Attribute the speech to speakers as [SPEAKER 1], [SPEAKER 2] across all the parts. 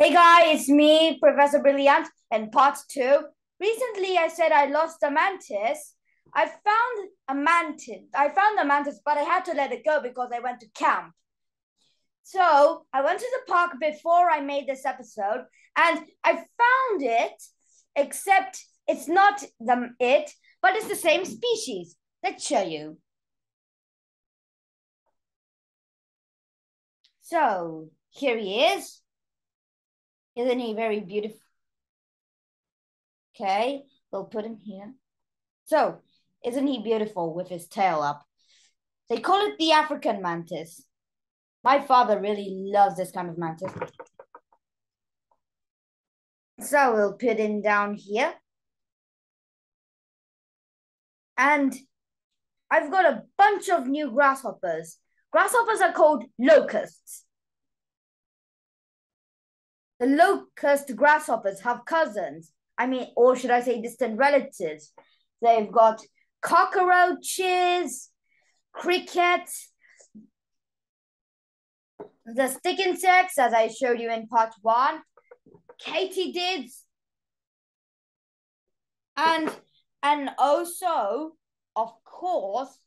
[SPEAKER 1] Hey guys, it's me, Professor Brilly Ant, and part two. Recently, I said I lost a mantis. I found a mantis. I found a mantis, but I had to let it go because I went to camp. So I went to the park before I made this episode, and I found it, except it's not the it, but it's the same species. Let's show you. So here he is. Isn't he very beautiful? Okay, we'll put him here. So, isn't he beautiful with his tail up? They call it the African mantis. My father really loves this kind of mantis. So we'll put him down here. And I've got a bunch of new grasshoppers. Grasshoppers are called locusts. The locust grasshoppers have cousins. I mean, or should I say distant relatives? They've got cockroaches, crickets, the stick insects, as I showed you in part one, katydids, and and also, of course,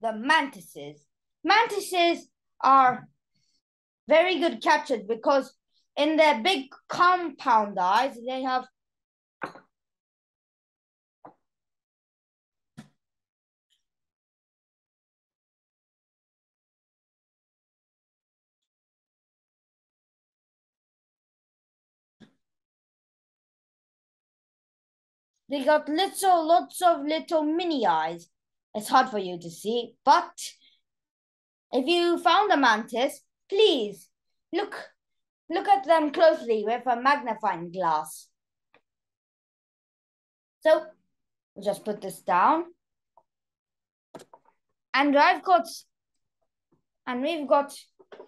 [SPEAKER 1] the mantises. Mantises are very good catchers because in their big compound eyes, they have They got little, lots of little mini eyes. It's hard for you to see, but if you found a mantis, please look look at them closely with a magnifying glass. So we'll just put this down. And I've got, and we've got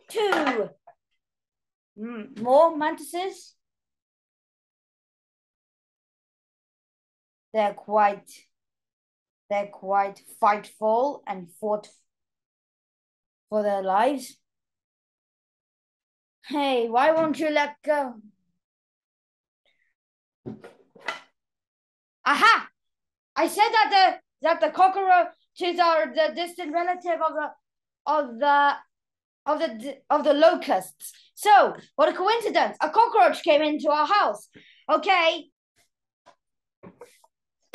[SPEAKER 1] two more mantises. They're quite, they're quite fightful and fought for their lives. Hey, why won't you let go? Aha! I said that the that the cockroaches are the distant relative of the of the of the of the locusts. So, what a coincidence! A cockroach came into our house. Okay.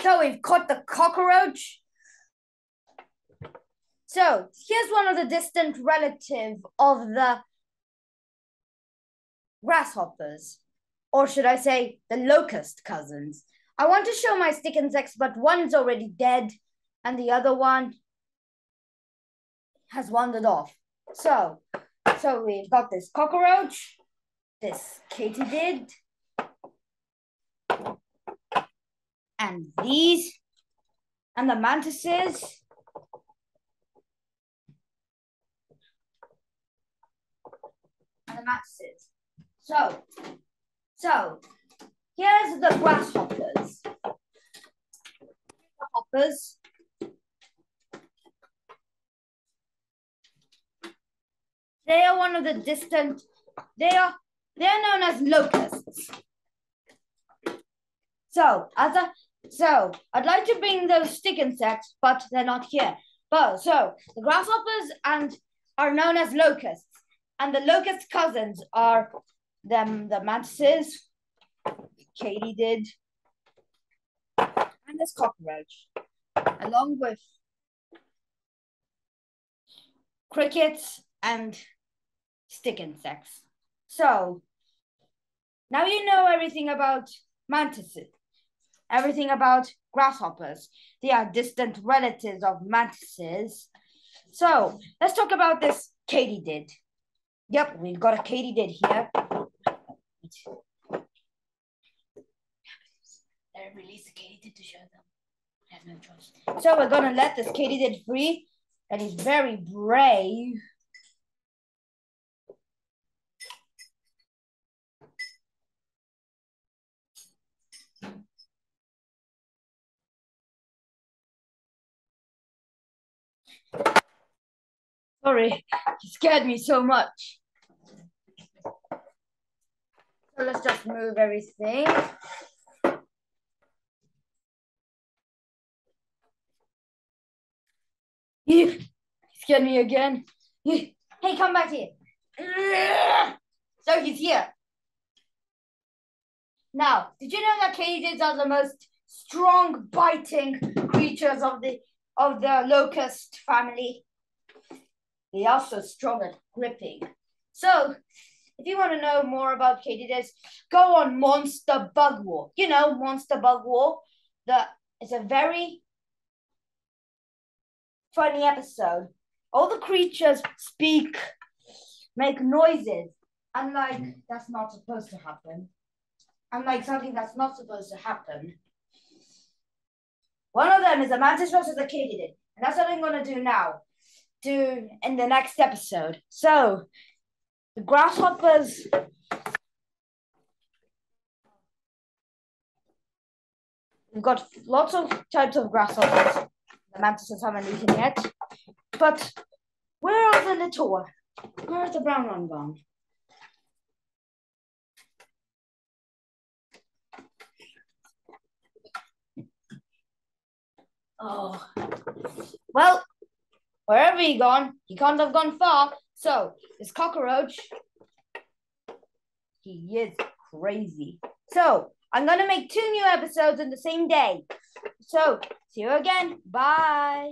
[SPEAKER 1] So we've caught the cockroach. So here's one of the distant relative of the grasshoppers, or should I say the locust cousins. I want to show my stick insects, but one's already dead and the other one has wandered off. So, so we've got this cockroach, this katydid, and these, and the mantises, and the mantises. So, so here's the grasshoppers. The hoppers. They are one of the distant. They are they are known as locusts. So as a so I'd like to bring those stick insects, but they're not here. But so the grasshoppers and are known as locusts, and the locust cousins are them the mantises, katydid, and this cockroach, along with crickets and stick insects. So now you know everything about mantises, everything about grasshoppers. They are distant relatives of mantises. So let's talk about this katydid. Yep, we've got a katydid here. They release a katydid to show them. I have no choice. So we're gonna let this katydid free, and he's very brave. Sorry, he scared me so much. So let's just move everything. You scared me again. Hey, come back here. So he's here. Now, did you know that cages are the most strong biting creatures of the of the locust family? They are so strong at gripping. So, if you want to know more about katydids, go on Monster Bug War. You know, Monster Bug War. The it's a very funny episode. All the creatures speak, make noises, and like that's not supposed to happen. And like something that's not supposed to happen. One of them is a mantis versus a katydid, and that's what I'm gonna do now. Do in the next episode. So the grasshoppers. We've got lots of types of grasshoppers the mantises haven't eaten yet. But where are the little one? Where's the brown one gone? Oh, well, wherever he gone, he can't have gone far. So this cockroach, he is crazy. So I'm gonna make two new episodes in the same day. So, see you again. Bye.